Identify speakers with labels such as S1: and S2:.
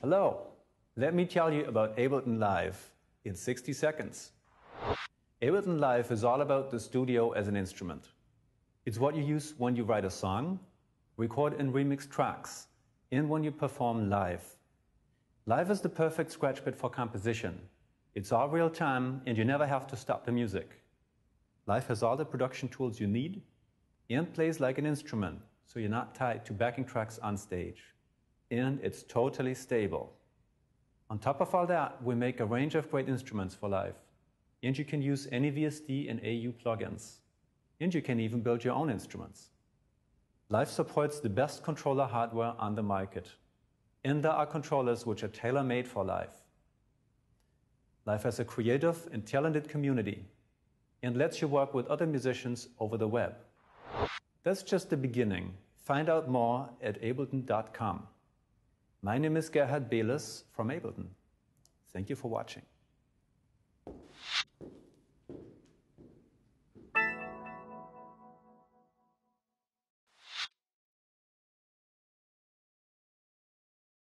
S1: Hello, let me tell you about Ableton Live in 60 seconds. Ableton Live is all about the studio as an instrument. It's what you use when you write a song, record and remix tracks, and when you perform live. Live is the perfect scratch pad for composition. It's all real time and you never have to stop the music. Live has all the production tools you need and plays like an instrument, so you're not tied to backing tracks on stage. And it's totally stable. On top of all that, we make a range of great instruments for life. And you can use any VST and AU plugins. And you can even build your own instruments. Live supports the best controller hardware on the market. And there are controllers which are tailor-made for Live. Live has a creative and talented community and lets you work with other musicians over the web. That's just the beginning. Find out more at ableton.com. My name is Gerhard Behles from Ableton. Thank you for watching.